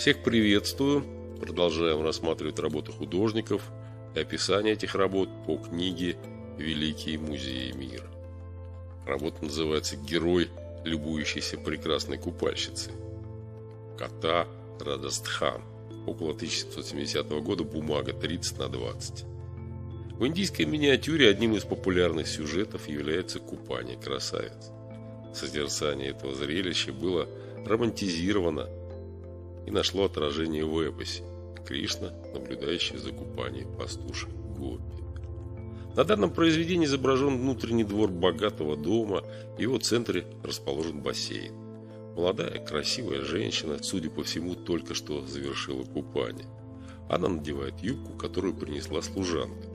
Всех приветствую. Продолжаем рассматривать работы художников и описание этих работ по книге «Великие музеи мира». Работа называется «Герой, любующийся прекрасной купальщицей». Кота Радастхан. Около 1770 года бумага 30 на 20. В индийской миниатюре одним из популярных сюжетов является купание красавиц. Созерцание этого зрелища было романтизировано и нашло отражение в эпосе Кришна, наблюдающий за купанием пастушек Гопи. На данном произведении изображен внутренний двор богатого дома, в его центре расположен бассейн. Молодая, красивая женщина, судя по всему, только что завершила купание. Она надевает юбку, которую принесла служанка.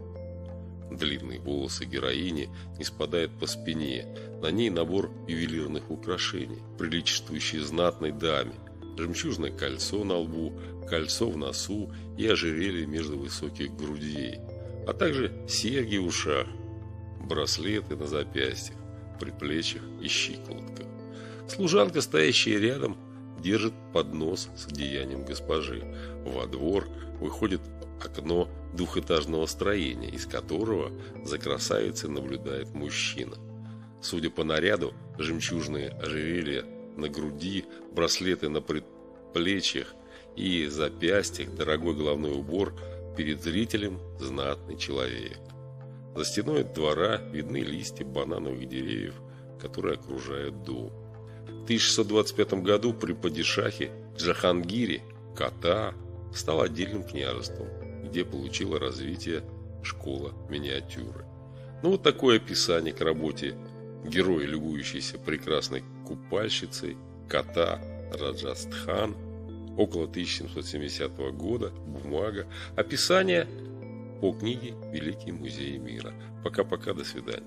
Длинные волосы героини не спадают по спине. На ней набор ювелирных украшений, приличествующий знатной даме. Жемчужное кольцо на лбу, кольцо в носу и ожерелье между высоких грудей. А также серьги в ушах, браслеты на запястьях, предплечьях и щиколотках. Служанка, стоящая рядом, держит поднос с одеянием госпожи. Во двор выходит окно двухэтажного строения, из которого за красавицей наблюдает мужчина. Судя по наряду, жемчужные ожерелья на груди, браслеты на предплечьях и запястьях, дорогой головной убор перед зрителем знатный человек. За стеной двора видны листья банановых деревьев, которые окружают дом. В 1625 году при падишахе Джахангире Ката стал отдельным княжеством где получила развитие школа миниатюры. Ну вот такое описание к работе героя, любующийся прекрасной купальщицей, кота Раджастхан, около 1770 года, бумага, описание по книге «Великие музеи мира». Пока-пока, до свидания.